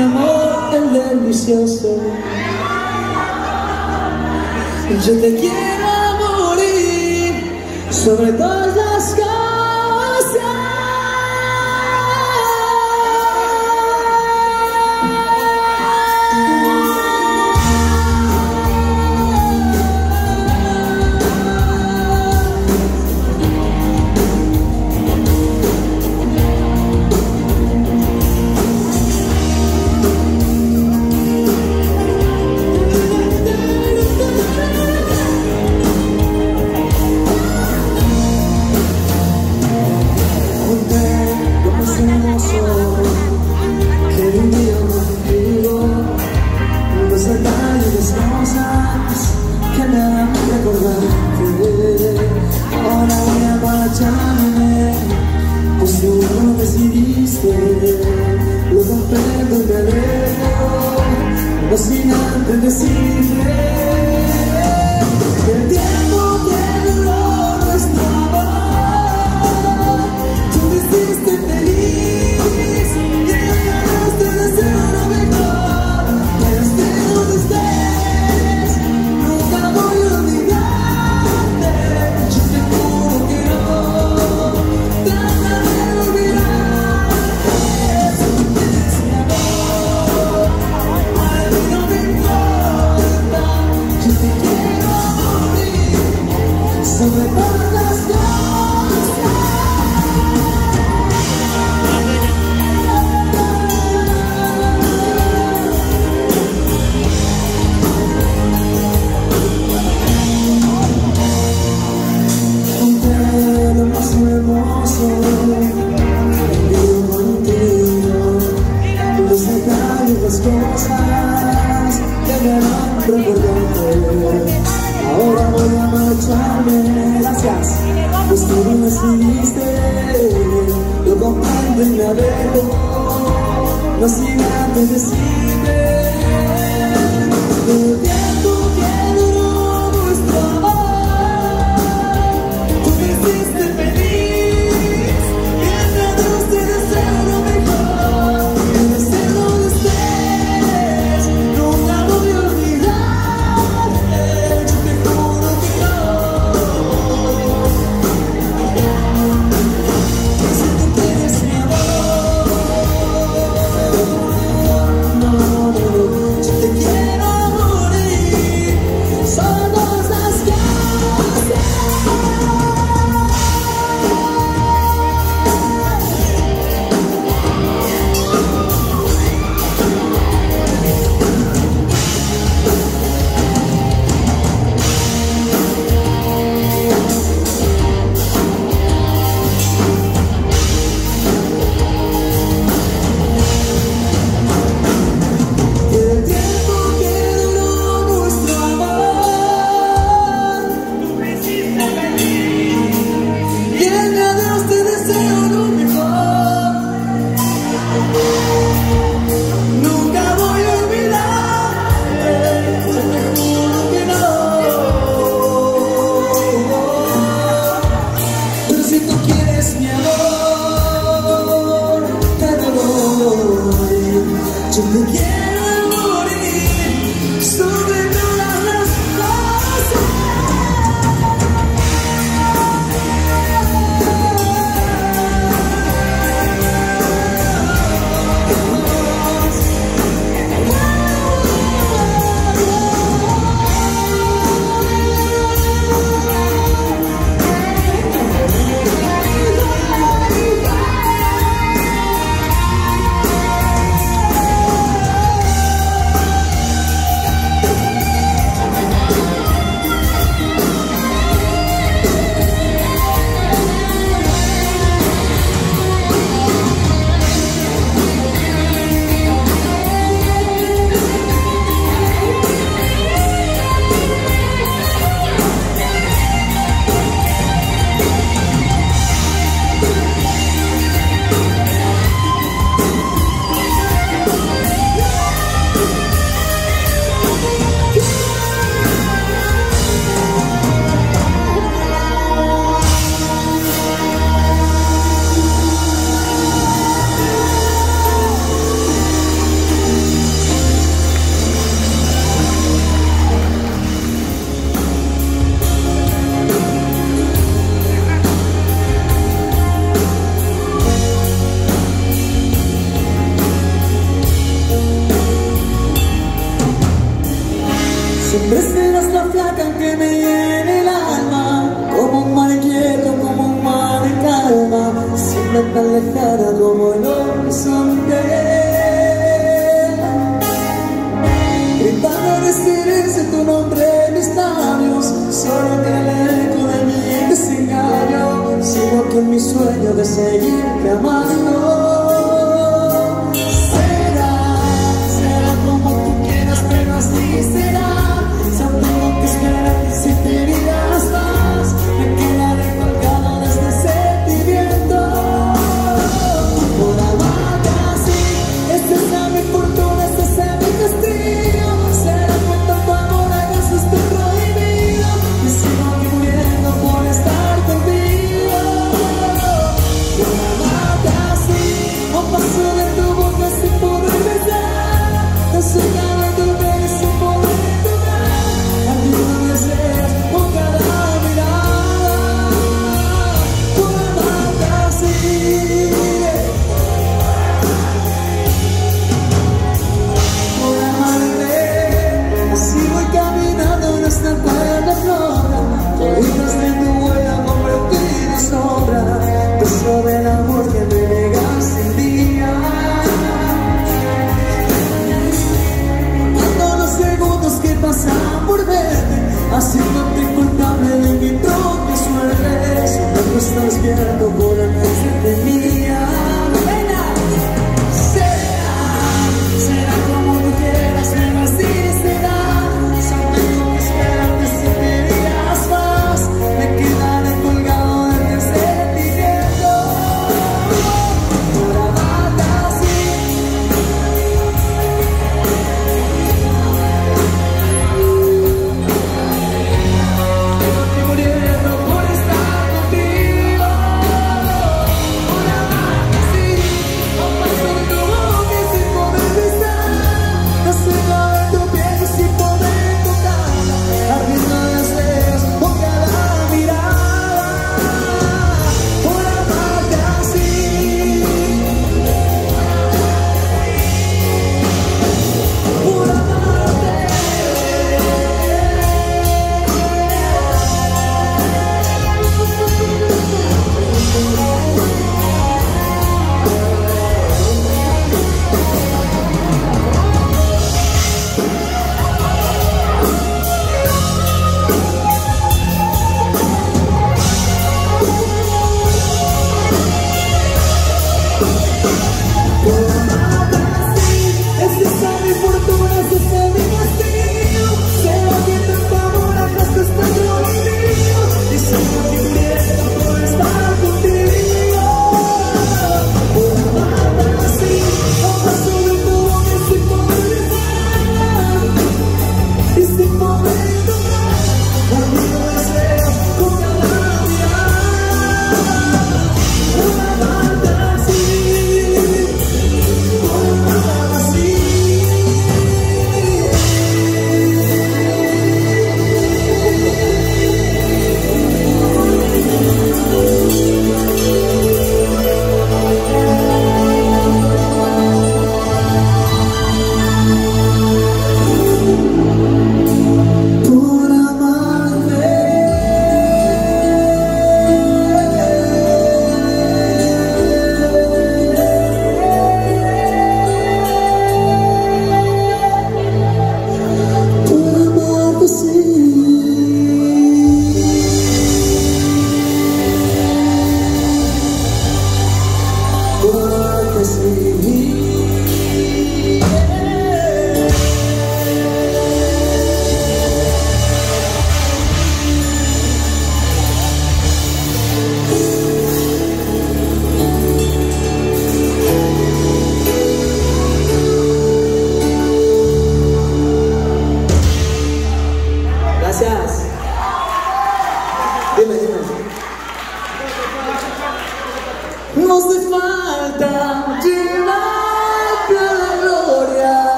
amor, el delicioso. Yo te quiero morir sobre todas desse viver. Cosas que me van recordando. Ahora voy a marcharme, gracias, pues tú no me decidiste, lo comprendo y me alejo, no sin antes decirte. Siempre serás la flaca que me llene el alma Como un mar inquieto, como un mar de calma Siempre tan lejana como el horizonte. Gritando decir tu nombre en mis labios Solo que el eco de mi desengaño Sigo con mi sueño de seguirte amando Será,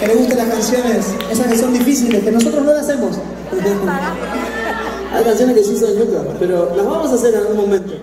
que les gusten las canciones, esas que son difíciles, que nosotros no las hacemos. Hay canciones que sí son yucas, pero las vamos a hacer en algún momento.